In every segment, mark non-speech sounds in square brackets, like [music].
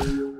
you [laughs]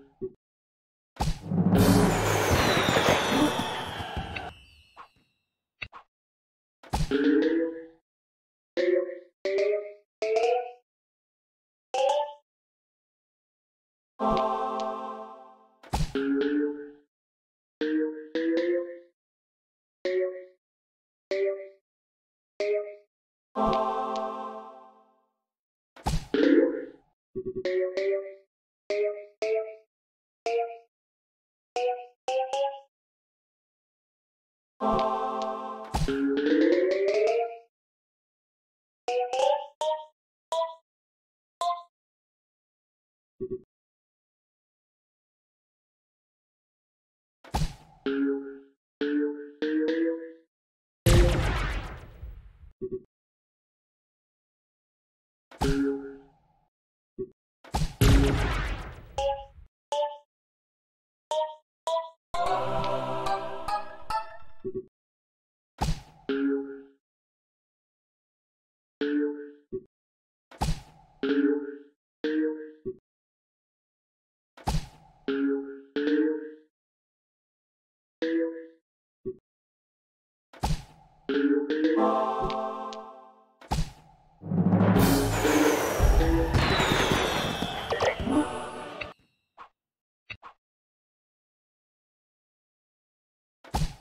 you.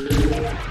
you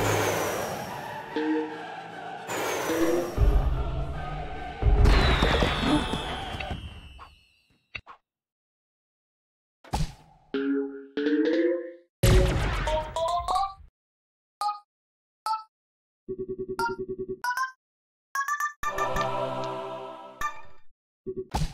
you